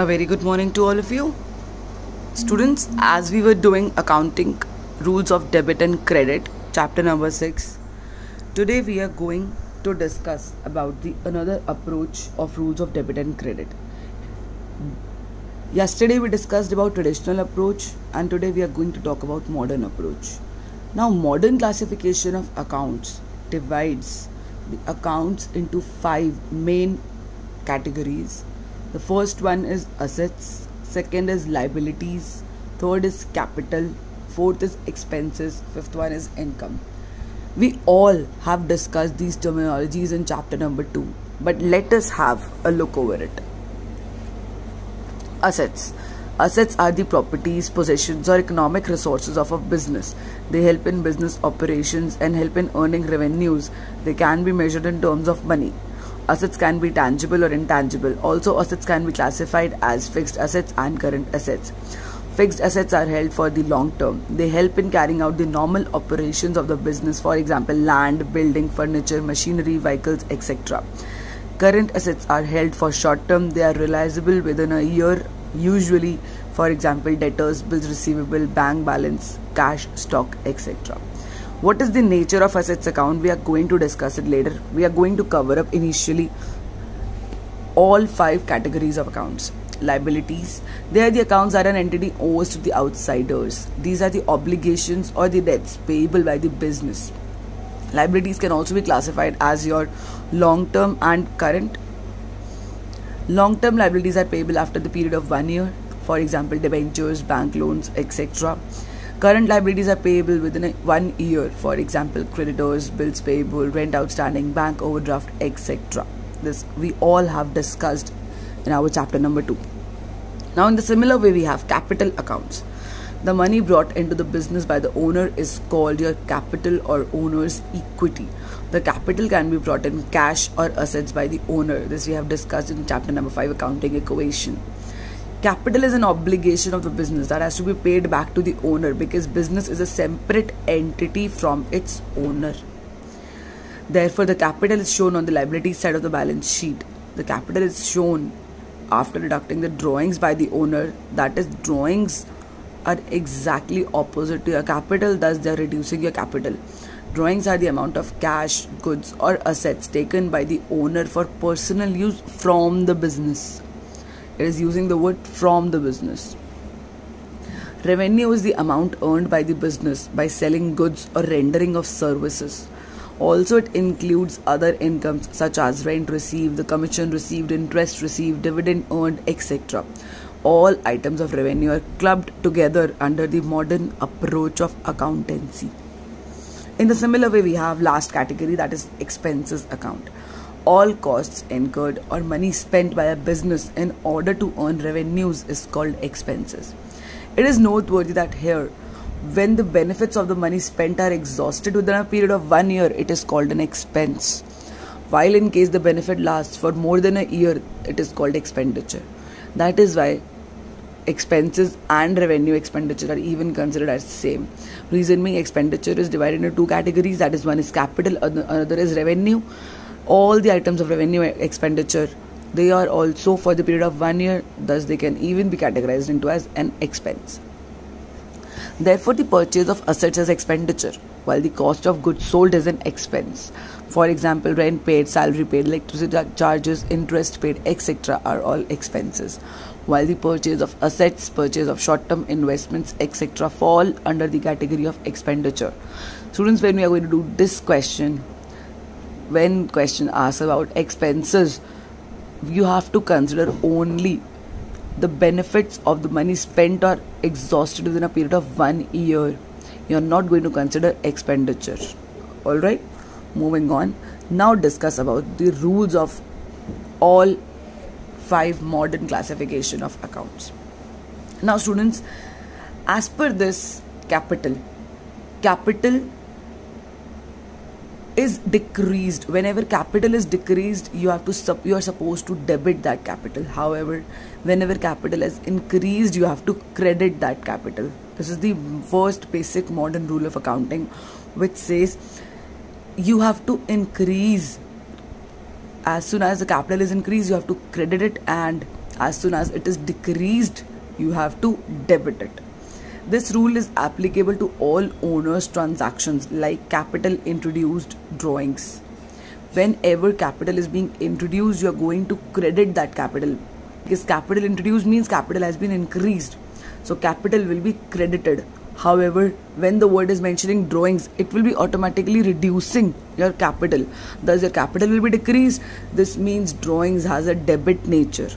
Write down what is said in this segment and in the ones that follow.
A very good morning to all of you. Students, as we were doing accounting rules of debit and credit, chapter number 6, today we are going to discuss about the another approach of rules of debit and credit. Yesterday we discussed about traditional approach and today we are going to talk about modern approach. Now modern classification of accounts divides the accounts into five main categories the first one is assets, second is liabilities, third is capital, fourth is expenses, fifth one is income. We all have discussed these terminologies in chapter number 2, but let us have a look over it. Assets. Assets are the properties, possessions, or economic resources of a business. They help in business operations and help in earning revenues. They can be measured in terms of money. Assets can be tangible or intangible. Also, assets can be classified as fixed assets and current assets. Fixed assets are held for the long term. They help in carrying out the normal operations of the business, for example, land, building, furniture, machinery, vehicles, etc. Current assets are held for short term. They are realizable within a year, usually, for example, debtors, bills receivable, bank balance, cash, stock, etc. What is the nature of assets account? We are going to discuss it later. We are going to cover up initially all five categories of accounts. Liabilities. They are the accounts that an entity owes to the outsiders. These are the obligations or the debts payable by the business. Liabilities can also be classified as your long term and current. Long term liabilities are payable after the period of one year, for example, debentures, bank loans, etc. Current liabilities are payable within one year, for example, creditors, bills payable, rent outstanding, bank overdraft, etc. This we all have discussed in our chapter number 2. Now, in the similar way, we have capital accounts. The money brought into the business by the owner is called your capital or owner's equity. The capital can be brought in cash or assets by the owner. This we have discussed in chapter number 5 accounting equation. Capital is an obligation of the business that has to be paid back to the owner because business is a separate entity from its owner. Therefore, the capital is shown on the liability side of the balance sheet. The capital is shown after deducting the drawings by the owner. That is, drawings are exactly opposite to your capital, thus, they are reducing your capital. Drawings are the amount of cash, goods, or assets taken by the owner for personal use from the business. It is using the word from the business. Revenue is the amount earned by the business by selling goods or rendering of services. Also, it includes other incomes such as rent received, the commission received, interest received, dividend earned, etc. All items of revenue are clubbed together under the modern approach of accountancy. In the similar way, we have last category that is expenses account all costs incurred or money spent by a business in order to earn revenues is called expenses. It is noteworthy that here, when the benefits of the money spent are exhausted within a period of one year, it is called an expense. While in case the benefit lasts for more than a year, it is called expenditure. That is why expenses and revenue expenditure are even considered as same. Reason being expenditure is divided into two categories. That is one is capital, another is revenue all the items of revenue expenditure they are also for the period of one year thus they can even be categorized into as an expense. Therefore the purchase of assets is expenditure while the cost of goods sold is an expense. For example rent paid salary paid electricity charges interest paid etc are all expenses. While the purchase of assets purchase of short term investments etc fall under the category of expenditure. Students when we are going to do this question when question asks about expenses you have to consider only the benefits of the money spent or exhausted within a period of one year. You're not going to consider expenditure. All right? Moving on. Now discuss about the rules of all five modern classification of accounts. Now students as per this capital capital is decreased. Whenever capital is decreased you have to sup- you are supposed to debit that capital. However whenever capital is increased you have to credit that capital. This is the first basic modern rule of accounting which says you have to increase. As soon as the capital is increased you have to credit it and as soon as it is decreased you have to debit it this rule is applicable to all owners transactions like capital introduced drawings. Whenever capital is being introduced you are going to credit that capital. Because capital introduced means capital has been increased. So capital will be credited. However when the word is mentioning drawings it will be automatically reducing your capital. Thus your capital will be decreased. This means drawings has a debit nature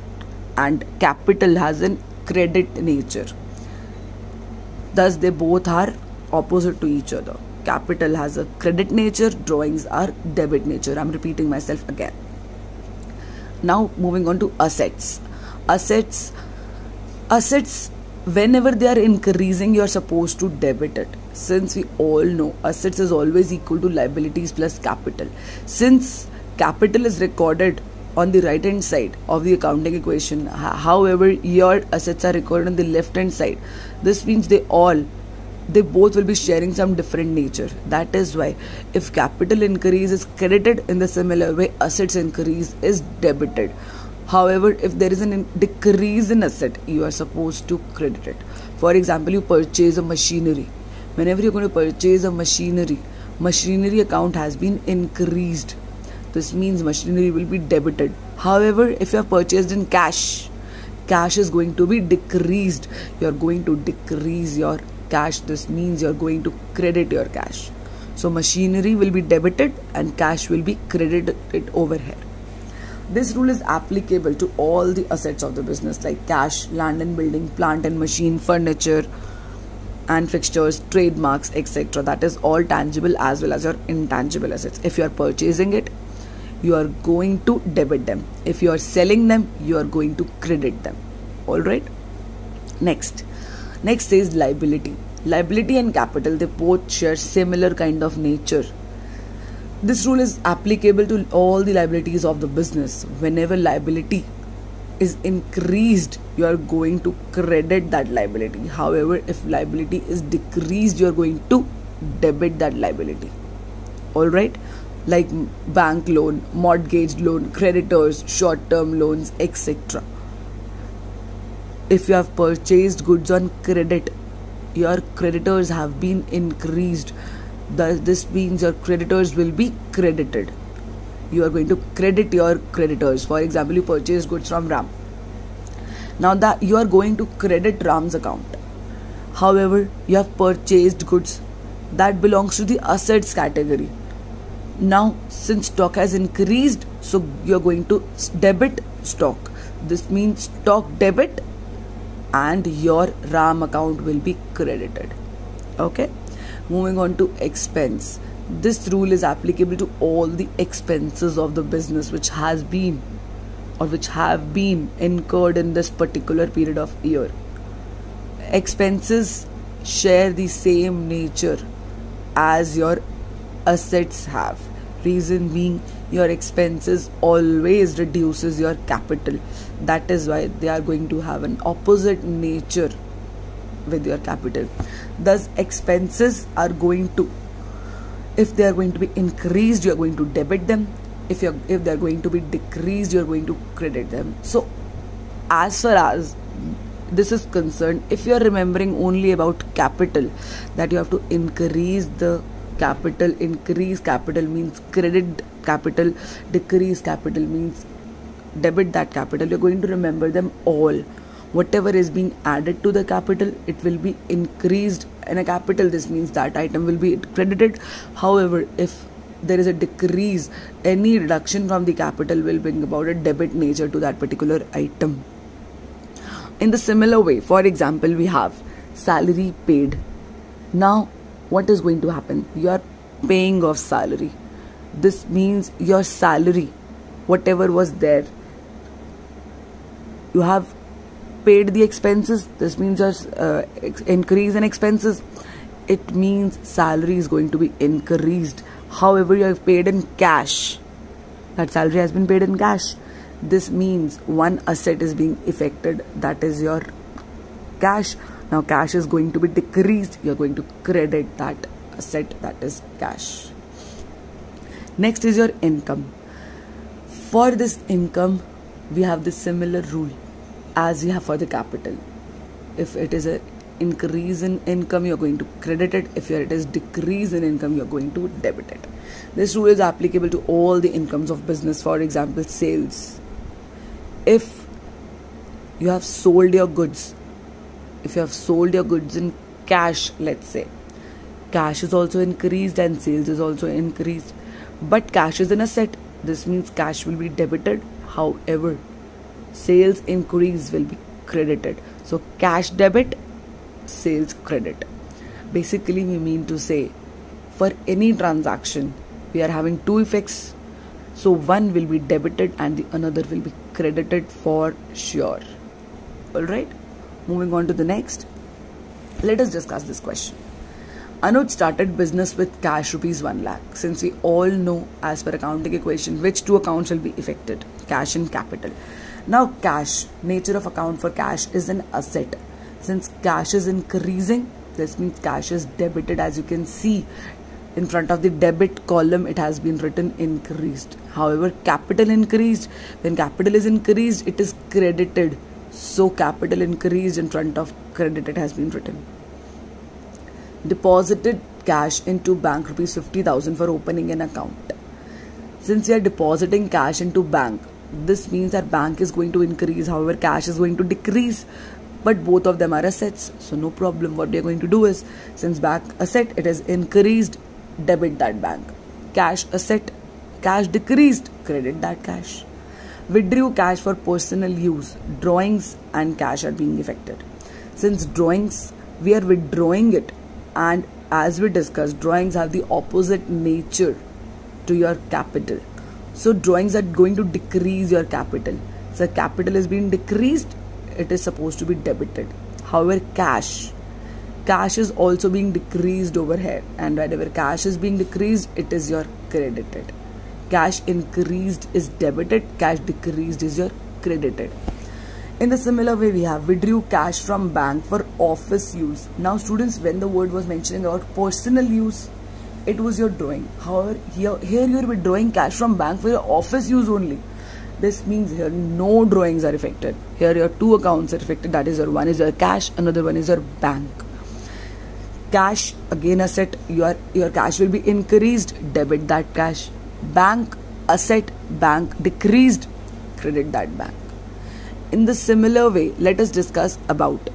and capital has a credit nature thus they both are opposite to each other. Capital has a credit nature drawings are debit nature. I'm repeating myself again. Now moving on to assets. Assets assets whenever they are increasing you're supposed to debit it. Since we all know assets is always equal to liabilities plus capital. Since capital is recorded on the right hand side of the accounting equation. However your assets are recorded on the left hand side. This means they all they both will be sharing some different nature. That is why if capital increase is credited in the similar way assets increase is debited. However if there is a decrease in asset you are supposed to credit it. For example you purchase a machinery. Whenever you're going to purchase a machinery machinery account has been increased this means machinery will be debited. However if you have purchased in cash cash is going to be decreased. You are going to decrease your cash. This means you're going to credit your cash. So machinery will be debited and cash will be credited over here. This rule is applicable to all the assets of the business like cash land and building plant and machine furniture and fixtures trademarks etc that is all tangible as well as your intangible assets. If you are purchasing it you are going to debit them if you are selling them you are going to credit them all right next Next is liability. Liability and capital, they both share similar kind of nature. This rule is applicable to all the liabilities of the business. Whenever liability is increased, you are going to credit that liability. However, if liability is decreased, you are going to debit that liability. Alright? Like bank loan, mortgage loan, creditors, short term loans, etc if you have purchased goods on credit your creditors have been increased. This means your creditors will be credited. You are going to credit your creditors. For example you purchased goods from ram. Now that you are going to credit ram's account. However you have purchased goods. That belongs to the assets category now since stock has increased so you're going to debit stock. This means stock debit and your ram account will be credited. Okay? Moving on to expense. This rule is applicable to all the expenses of the business which has been or which have been incurred in this particular period of year. Expenses share the same nature as your assets have reason being your expenses always reduces your capital. That is why they are going to have an opposite nature with your capital. Thus expenses are going to if they are going to be increased you are going to debit them. If you if they are going to be decreased you are going to credit them. So as far as this is concerned if you are remembering only about capital that you have to increase the capital increase capital means credit capital decrease capital means debit that capital. You're going to remember them all. Whatever is being added to the capital it will be increased in a capital. This means that item will be credited. However if there is a decrease any reduction from the capital will bring about a debit nature to that particular item. In the similar way for example we have salary paid. Now what is going to happen? You are paying off salary. This means your salary whatever was there you have paid the expenses. This means your uh, increase in expenses. It means salary is going to be increased. However you have paid in cash. That salary has been paid in cash. This means one asset is being affected. That is your cash now cash is going to be decreased you're going to credit that asset that is cash next is your income for this income we have the similar rule as we have for the capital. If it is a increase in income, you're going to credit it. If it is decrease in income, you're going to debit it. This rule is applicable to all the incomes of business. For example, sales. If you have sold your goods, if you have sold your goods in cash, let's say, cash is also increased and sales is also increased. But cash is an asset. This means cash will be debited. However, sales increase will be credited. So cash debit, sales credit. Basically, we mean to say for any transaction, we are having two effects. So one will be debited and the another will be credited for sure. Alright, moving on to the next. Let us discuss this question. Anuj started business with cash rupees 1 lakh. Since we all know, as per accounting equation, which two accounts will be affected cash and capital. Now, cash, nature of account for cash is an asset. Since cash is increasing, this means cash is debited. As you can see in front of the debit column, it has been written increased. However, capital increased. When capital is increased, it is credited. So, capital increased in front of credit, it has been written. Deposited cash into bank rupees 50,000 for opening an account. Since we are depositing cash into bank, this means that bank is going to increase however cash is going to decrease but both of them are assets so no problem what we are going to do is since bank asset it is increased debit that bank cash asset cash decreased credit that cash withdrew cash for personal use drawings and cash are being affected since drawings we are withdrawing it and as we discussed drawings have the opposite nature to your capital so drawings are going to decrease your capital. So capital is being decreased, it is supposed to be debited. However, cash, cash is also being decreased over here, and whenever cash is being decreased, it is your credited. Cash increased is debited, cash decreased is your credited. In the similar way, we have withdrew cash from bank for office use. Now, students, when the word was mentioning about personal use, it was your drawing. However here here you are withdrawing cash from bank for your office use only. This means here no drawings are affected here your two accounts are affected that is your one is your cash another one is your bank. Cash again asset your your cash will be increased debit that cash bank asset bank decreased credit that bank. In the similar way let us discuss about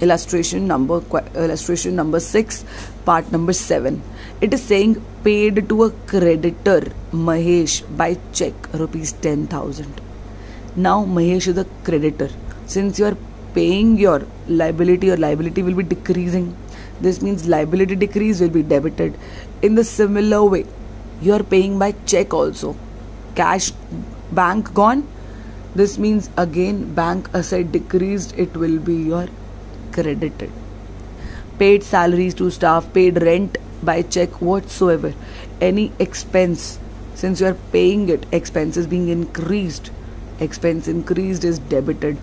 illustration number illustration number 6 part number 7 it is saying paid to a creditor Mahesh by check rupees 10000 now Mahesh is a creditor. Since you are paying your liability your liability will be decreasing. This means liability decrease will be debited. In the similar way you are paying by check also cash bank gone this means again bank asset decreased it will be your credited. Paid salaries to staff, paid rent by check whatsoever. Any expense, since you are paying it, expense is being increased. Expense increased is debited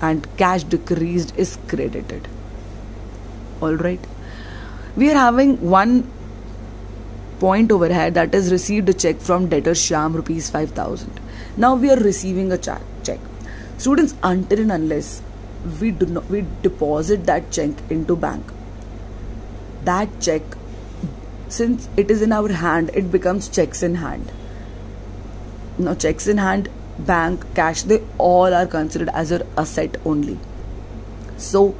and cash decreased is credited. Alright. We are having one point over here that is received a check from debtor Sham rupees 5000. Now we are receiving a check. Students, until and unless we do not we deposit that check into bank. That check since it is in our hand it becomes checks in hand. Now checks in hand bank cash they all are considered as your asset only. So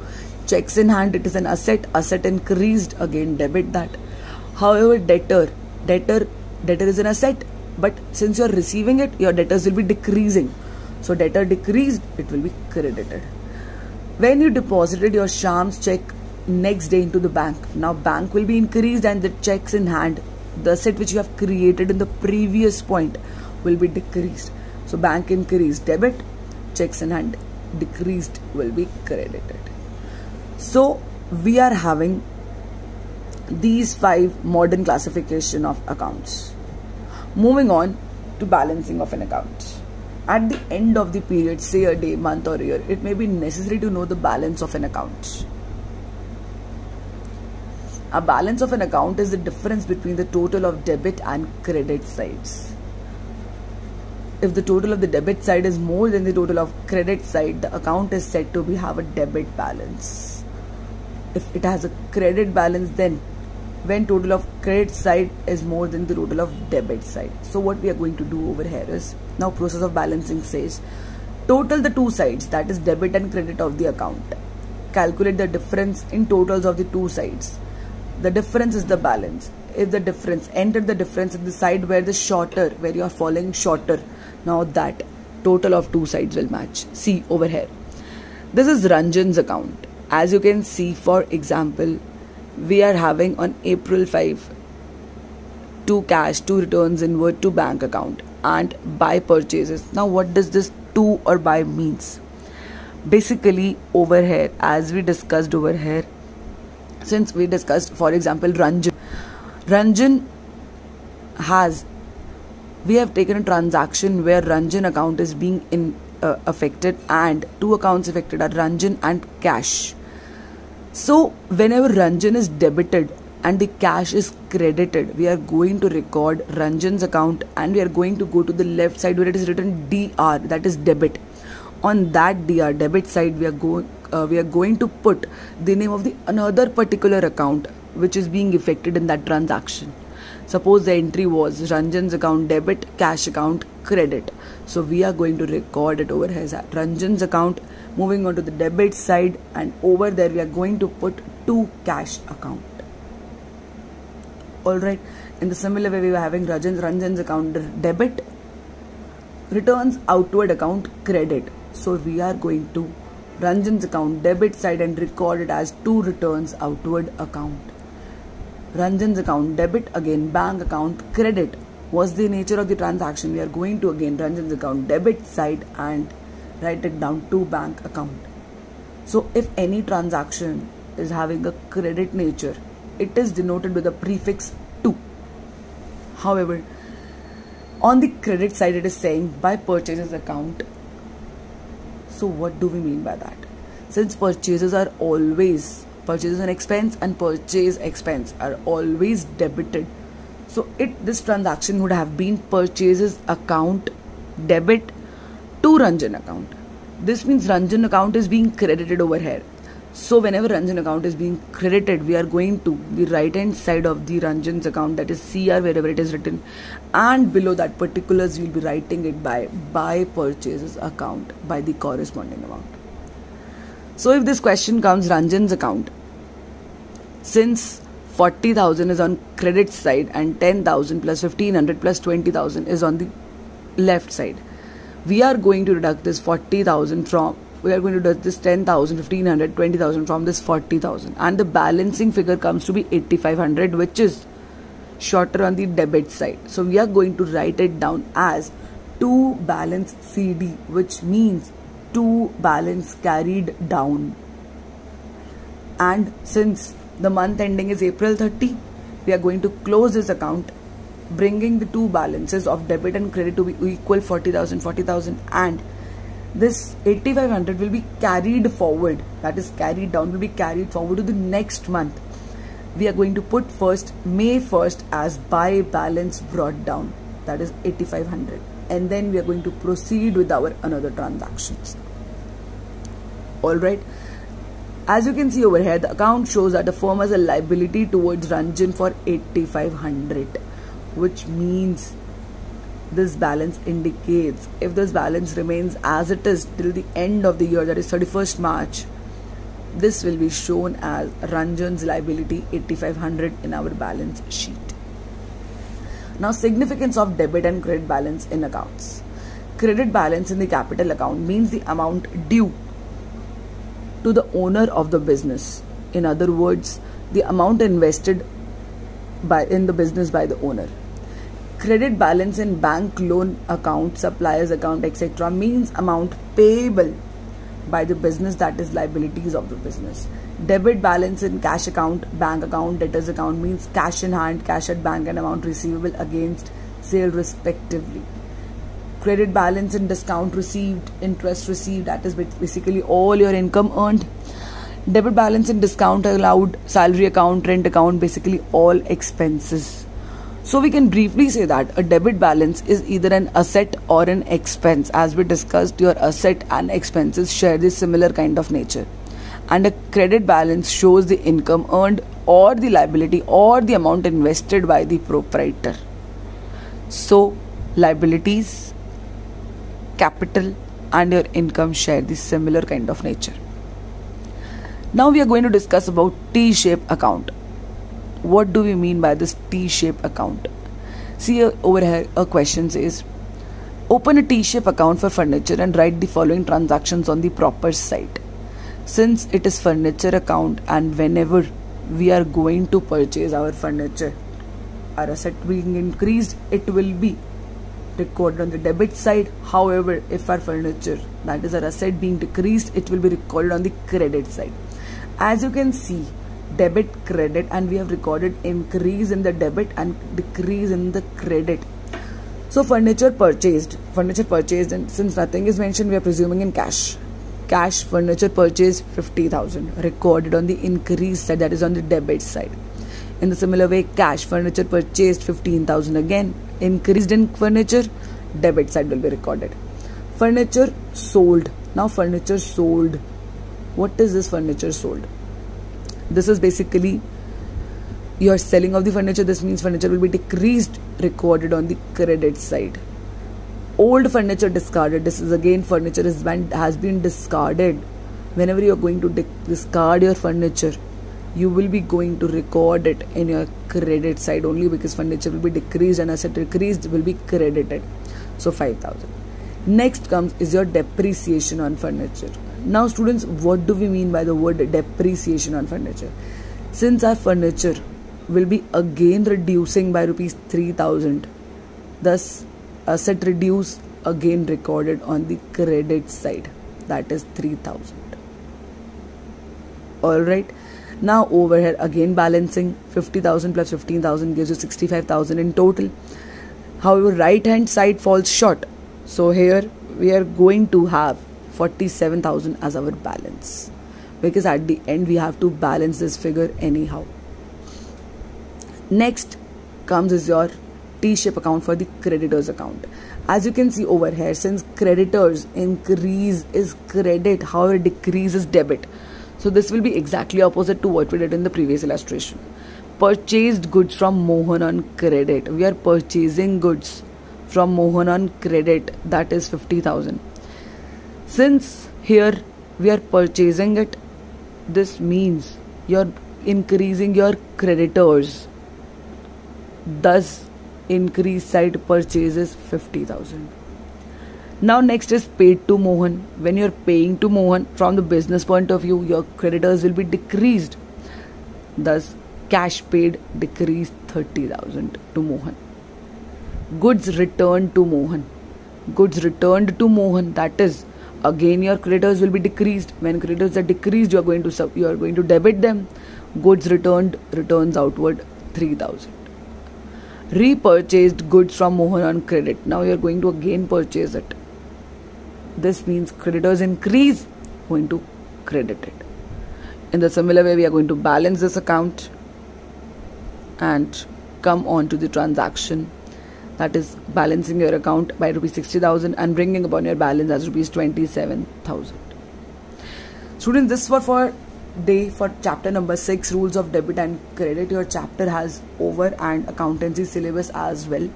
checks in hand it is an asset. Asset increased again debit that however debtor debtor debtor is an asset but since you are receiving it your debtors will be decreasing so debtor decreased it will be credited when you deposited your Shams check next day into the bank, now bank will be increased and the checks in hand, the asset which you have created in the previous point will be decreased. So bank increased debit, checks in hand decreased will be credited. So we are having these five modern classification of accounts. Moving on to balancing of an account at the end of the period, say a day, month, or year, it may be necessary to know the balance of an account. A balance of an account is the difference between the total of debit and credit sides. if the total of the debit side is more than the total of credit side the account is said to be have a debit balance if it has a credit balance then when total of credit side is more than the total of debit side. So what we are going to do over here is now process of balancing says total the two sides that is debit and credit of the account. Calculate the difference in totals of the two sides. The difference is the balance. If the difference enter the difference in the side where the shorter where you are falling shorter now that total of two sides will match. See over here. This is ranjan's account. As you can see for example we are having on April 5 to cash, to returns inward to bank account and by purchases. Now what does this to or buy means? Basically over here as we discussed over here since we discussed for example Ranjan Ranjan has we have taken a transaction where Ranjan account is being in uh, affected and two accounts affected are Ranjan and cash so, whenever Ranjan is debited and the cash is credited, we are going to record Ranjan's account and we are going to go to the left side where it is written DR, that is debit. On that DR debit side, we are going uh, we are going to put the name of the another particular account which is being affected in that transaction. Suppose the entry was Ranjan's account debit, cash account credit. So we are going to record it over here as Ranjan's account moving on to the debit side and over there we are going to put to cash account. All right. In the similar way we were having Ranjan's, Ranjan's account debit returns outward account credit. So we are going to Ranjan's account debit side and record it as to returns outward account. Ranjan's account debit again bank account credit. Was the nature of the transaction? We are going to again Ranjan's account debit side and write it down to bank account. So if any transaction is having a credit nature it is denoted with a prefix to. However on the credit side it is saying by purchases account. So what do we mean by that? Since purchases are always purchases an expense and purchase expense are always debited so it this transaction would have been purchases account debit Ranjan account. This means Ranjan account is being credited over here. So whenever Ranjan account is being credited, we are going to the right hand side of the Ranjan's account that is CR wherever it is written and below that particulars you'll be writing it by buy purchases account by the corresponding amount. So if this question comes Ranjan's account, since 40,000 is on credit side and 10,000 plus 1500 plus 20,000 is on the left side we are going to deduct this 40,000 from we are going to deduct this 10,000, 1500, 20,000 from this 40,000 and the balancing figure comes to be 8500 which is shorter on the debit side. So we are going to write it down as 2 balance CD which means 2 balance carried down. And since the month ending is April 30, we are going to close this account bringing the two balances of debit and credit to be equal 40,000 40,000 and this 8500 will be carried forward that is carried down will be carried forward to the next month. We are going to put first May 1st as by balance brought down that is 8500 and then we are going to proceed with our another transactions. All right. As you can see over here the account shows that the firm has a liability towards Ranjan for 8500 which means this balance indicates. If this balance remains as it is till the end of the year that is 31st March this will be shown as Ranjan's liability 8500 in our balance sheet. Now significance of debit and credit balance in accounts. Credit balance in the capital account means the amount due to the owner of the business. In other words the amount invested by in the business by the owner credit balance in bank loan account suppliers account etc means amount payable by the business that is liabilities of the business. Debit balance in cash account bank account debtors account means cash in hand cash at bank and amount receivable against sale respectively. Credit balance in discount received interest received that is basically all your income earned. Debit balance in discount allowed salary account rent account basically all expenses So we can briefly say that a debit balance is either an asset or an expense. As we discussed, your asset and expenses share this similar kind of nature. And a credit balance shows the income earned or the liability or the amount invested by the proprietor. So liabilities, capital, and your income share this similar kind of nature. Now we are going to discuss about T-shaped account what do we mean by this T-shaped account? See uh, over here a question says open a T-shaped account for furniture and write the following transactions on the proper site. Since it is furniture account and whenever we are going to purchase our furniture, our asset being increased, it will be recorded on the debit side. However, if our furniture, that is our asset being decreased, it will be recorded on the credit side. As you can see, debit credit and we have recorded increase in the debit and decrease in the credit. So furniture purchased furniture purchased and since nothing is mentioned we are presuming in cash. Cash furniture purchased 50000 recorded on the increase side that is on the debit side. In the similar way cash furniture purchased 15000 again. Increased in furniture debit side will be recorded. Furniture sold. Now furniture sold. What is this furniture sold this is basically your selling of the furniture. This means furniture will be decreased recorded on the credit side. Old furniture discarded. This is again furniture is been, has been discarded. Whenever you are going to discard your furniture you will be going to record it in your credit side only because furniture will be decreased and asset decreased will be credited. So 5000 next comes is your depreciation on furniture now students, what do we mean by the word depreciation on furniture? Since our furniture will be again reducing by rupees 3000, thus asset reduce again recorded on the credit side that is 3000 all right. Now over here again balancing 50000 plus 15000 gives you 65000 in total. However right hand side falls short. So here we are going to have 47000 as our balance. Because at the end we have to balance this figure anyhow. Next comes is your t-shape account for the creditors account. As you can see over here since creditors increase is credit however decrease is debit. So this will be exactly opposite to what we did in the previous illustration. Purchased goods from mohan on credit. We are purchasing goods from mohan on credit. That is 50000 since here we are purchasing it this means you're increasing your creditors. Thus increase side purchases 50000 now next is paid to mohan. When you're paying to mohan from the business point of view your creditors will be decreased. Thus cash paid decreased 30000 to mohan. Goods returned to mohan. Goods returned to mohan that is again your creditors will be decreased. When creditors are decreased you are going to you are going to debit them. Goods returned returns outward 3000 repurchased goods from mohan on credit. Now you are going to again purchase it. This means creditors increase going to credit it. In the similar way we are going to balance this account and come on to the transaction that is balancing your account by rupees 60000 and bringing upon your balance as rupees 27000 students this was for day for chapter number 6 rules of debit and credit. Your chapter has over and accountancy syllabus as well.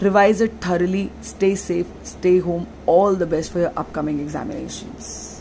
Revise it thoroughly. Stay safe. Stay home. All the best for your upcoming examinations